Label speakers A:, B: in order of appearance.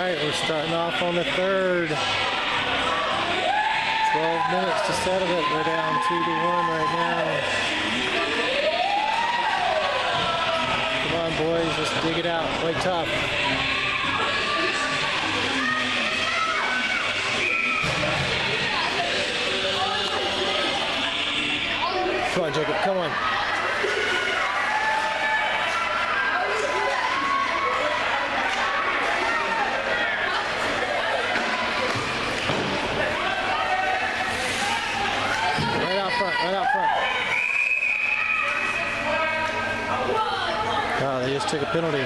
A: right, we're starting off on the third. 12 minutes to settle it. We're down 2 to 1 right now. Come on, boys. Let's dig it out. Play tough. Come on, Jacob. Come on. Right out front. Right. Oh, they just took a penalty.